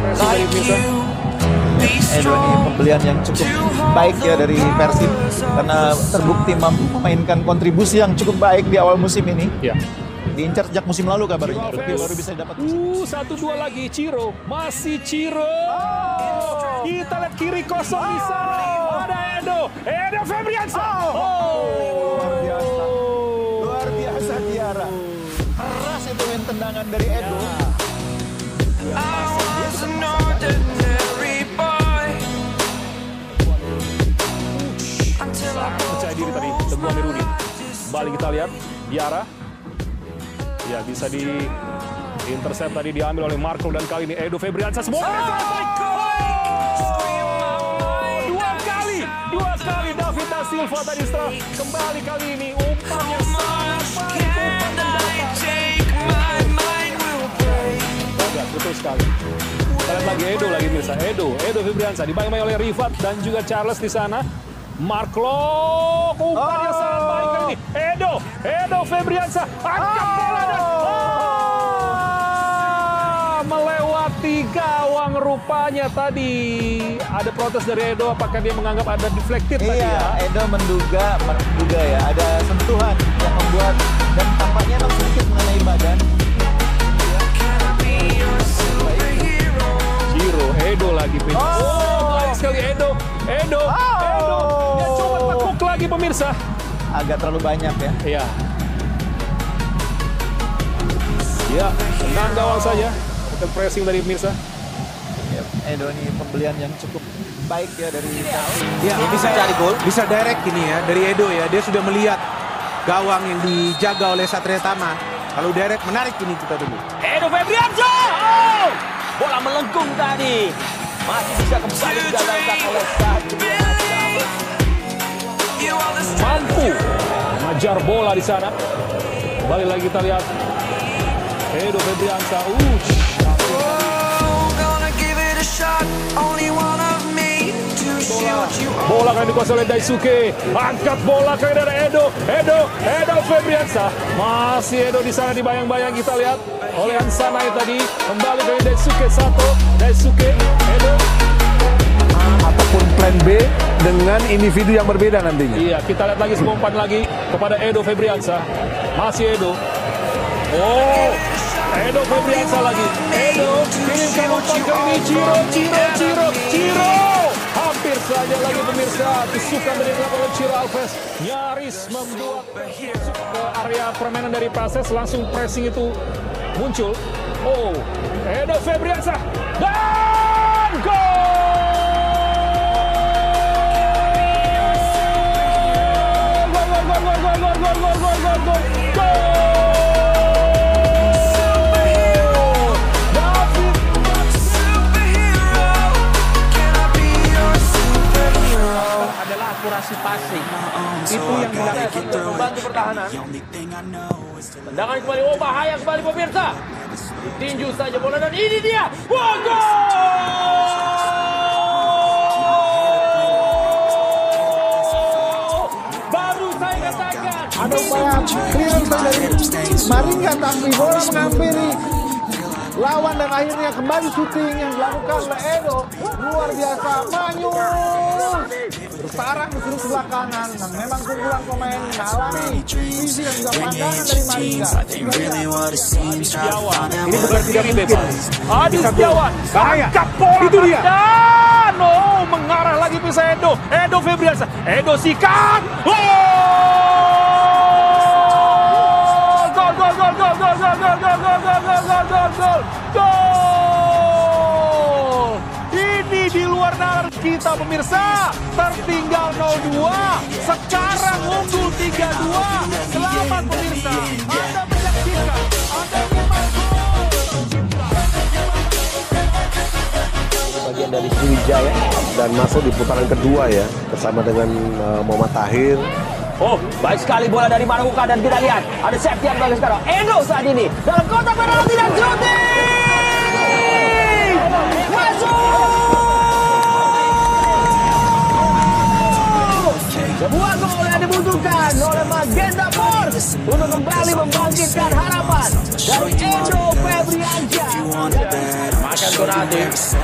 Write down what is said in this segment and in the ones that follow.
dari Mirsa. Edo ini pembelian yang cukup baik ya dari Persib karena terbukti mampu memainkan kontribusi yang cukup baik di awal musim ini. Ya. Diincar sejak musim lalu kabarnya, tapi baru bisa dapat. Uh, satu dua lagi Ciro, masih Ciro. Kita lihat kiri kosong di sana. Ada Edo, Edo Febriansa. Oh. Luar biasa. Luar biasa Tiara. Keras itu main tendangan dari Edo. percaya Kembali kita lihat Diara. Ya bisa di intercept tadi diambil oleh Marco dan kali ini Edo Febriansa semua. Dua kali, dua kali David da Silva tadi setelah kembali kali ini umpan yang sangat baik, umpan yang Bagus, betul sekali. Kita lihat lagi Edo lagi Mirsa. Edo, Edo Febriansa dibayang oleh Rifat dan juga Charles di sana. Mark Lok, umpan yang sangat baik kali ini. Edo, Edo Febriansa, angkat bola dan Ah, melewati gawang rupanya tadi. Ada protes dari Edo, apakah dia menganggap ada deflected tadi Iya, ya? Edo menduga, menduga ya ada sentuhan yang membuat dan tampaknya memang sedikit mengenai badan. Giro, Edo lagi pindah. Oh, pemirsa. Agak terlalu banyak ya. Iya. Ya, tenang gawang saja. Bukan pressing dari pemirsa. Ya, Edo ini pembelian yang cukup baik ya dari Ya, bisa cari gol. Bisa direct ini ya dari Edo ya. Dia sudah melihat gawang yang dijaga oleh Satria Tama. Kalau direct menarik ini kita tunggu. Edo Febriansa. Oh! Bola melengkung tadi. Masih bisa kembali digagalkan oleh mengajar bola di sana. Kembali lagi kita lihat. Edo Febriansa. Uh, Bola kali dikuasai oleh Daisuke. Angkat bola kali dari Edo. Edo, Edo Febriansa. Masih Edo di sana dibayang-bayang kita lihat oleh Hansanai tadi. Kembali dari Daisuke satu. Daisuke, Edo. Ataupun plan B dengan individu yang berbeda nantinya. Iya, kita lihat lagi umpan lagi kepada Edo Febriansa. Masih Edo. Oh, Edo Febriansa lagi. Edo kirimkan umpan ke ini. Ciro, Ciro, Ciro, Ciro. Hampir saja lagi pemirsa. Tusukan dari oleh Ciro Alves. Nyaris membuat ke area permainan dari Pases. Langsung pressing itu muncul. Oh, Edo Febriansa. Dan! Gol, gol, gol, gol, gol, gol, gol, adalah akurasi passing. Itu yang dilakukan untuk membantu pertahanan. Tendangan kembali, oh bahaya kembali pemirsa. Ditinju saja bola dan ini dia. Wah, gol! Ada upaya clearance dari Maringa tapi bola menghampiri lawan dan akhirnya kembali syuting yang dilakukan oleh Edo luar biasa manyus bersarang ke sudut sebelah kanan dan memang keunggulan pemain mengalami visi dan juga pandangan dari Maringa Setiawan. Ini bukan tidak mungkin. Adi Setiawan. Bahaya. Bola. Itu dia. Dan oh, mengarah lagi bisa Edo. Edo Febriansa. Edo sikat. Oh! Kita pemirsa. Tertinggal 0-2. Sekarang unggul 3-2. Selamat pemirsa. Anda menyaksikan. Anda bagian dari Sriwijaya dan masuk di putaran kedua ya bersama dengan uh, Muhammad Tahir Oh, baik sekali bola dari Manamuka dan kita lihat ada Septian bagus sekarang. Edo saat ini dalam kotak penalti dan shooting. Sebuah gol yang dibutuhkan oleh Magenta Force untuk kembali membangkitkan harapan dari Edo Febriansyah. Maka makan Konate,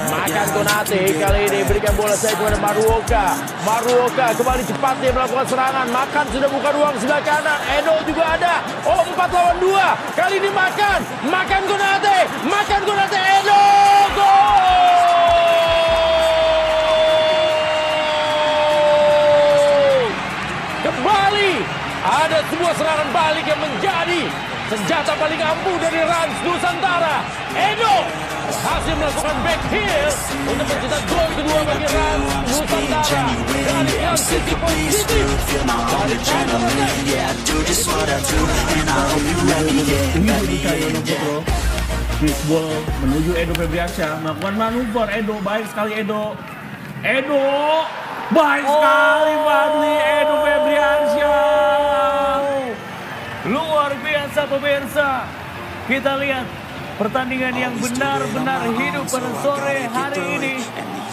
makan Konate kali ini berikan bola saya kepada Maruoka. Maruoka kembali cepat dia melakukan serangan, makan sudah buka ruang sebelah kanan, Edo juga ada. Oh empat lawan dua, kali ini makan, makan Konate, makan Konate, menjadi senjata paling ampuh dari Rans Nusantara. Edo berhasil melakukan back heel untuk mencetak gol kedua bagi Rans Nusantara. Dari transisi positif dari menuju Edo Febriansyah melakukan manuver Edo baik sekali Edo Edo baik sekali Fadli Edo Febriansyah biasa pemirsa kita lihat pertandingan yang benar-benar hidup pada sore hari ini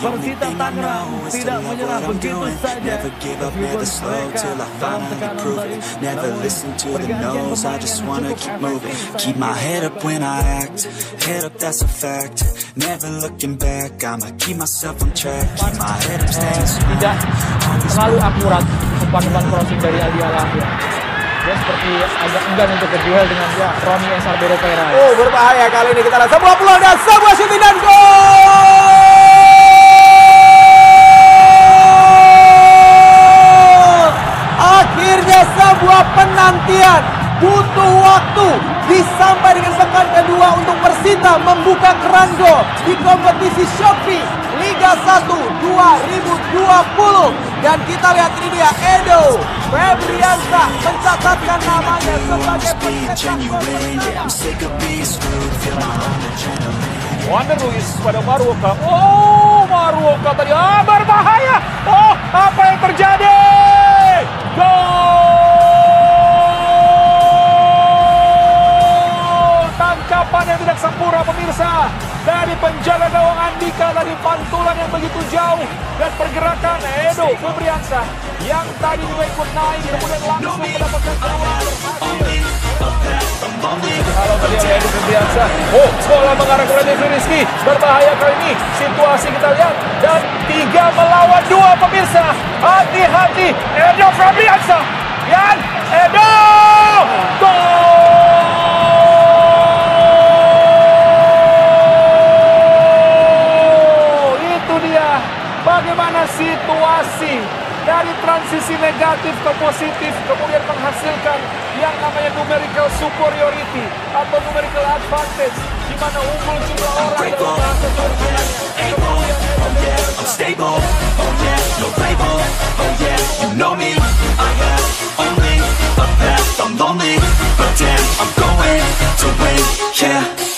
Persita Tangerang tidak menyerah begitu saja meskipun mereka dalam tekanan tadi Never namun listen to the pergantian no's, I pemain just yang wanna cukup keep moving. efektif Keep my head up when I act, head up that's a fact. Never looking back, I'ma keep myself on track. Keep my head up staying strong. tidak terlalu akurat umpan-umpan crossing dari Aldi Alahir. Dia seperti agak enggan untuk berduel dengan ya, Roni Esarbero Pera. Oh berbahaya kali ini kita lihat sebuah peluang dan sebuah shooting dan gol! Akhirnya sebuah penantian butuh waktu disampai dengan pekan kedua untuk Persita membuka keran gol di kompetisi Shopee dan kita lihat ini dia Edo Febriansa mencatatkan namanya sebagai pencetak gol. Wander Luis pada Maruoka. Oh, Maruoka tadi ah berbahaya. Oh, apa yang terjadi? Gol! Tangkapan yang tidak sempurna pemirsa dari penjaga gawang Andika tadi pantulan yang begitu jauh dan pergerakan Edo Febriansa yang tadi juga ikut naik kemudian langsung mendapatkan. Halo tadi oleh Edo Febriansa. Oh, bola mengarah ke Randy Rizky. Berbahaya kali ini. Situasi kita lihat. Dan tiga melawan dua pemirsa. Hati-hati. Edo Febriansa. Dan Edo. Gol! Transisi negatif ke positif. Kemudian menghasilkan yang namanya numerical superiority atau numerical advantage di mana unggul jumlah orang dalam bahasa oh, I'm stable, oh yeah, oh you know me. I have only but I'm going to win, yeah.